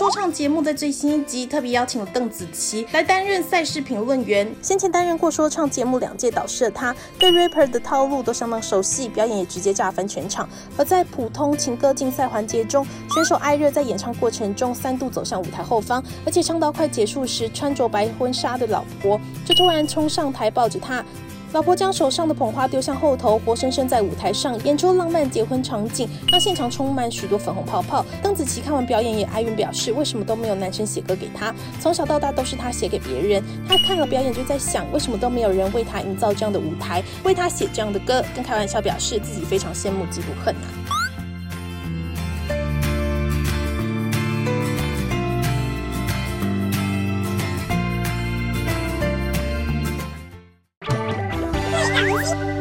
说唱节目的最新一集，特别邀请了邓紫棋来担任赛事评论员。先前担任过说唱节目两届导师的她，对 rapper 的套路都相当熟悉，表演也直接炸翻全场。而在普通情歌竞赛环节中，选手艾热在演唱过程中三度走向舞台后方，而且唱到快结束时，穿着白婚纱的老婆就突然冲上台抱着他。老婆将手上的捧花丢向后头，活生生在舞台上演出浪漫结婚场景，让现场充满许多粉红泡泡。邓紫棋看完表演也哀怨表示，为什么都没有男生写歌给她？从小到大都是她写给别人。她看了表演就在想，为什么都没有人为她营造这样的舞台，为她写这样的歌？更开玩笑表示自己非常羡慕嫉妒恨啊。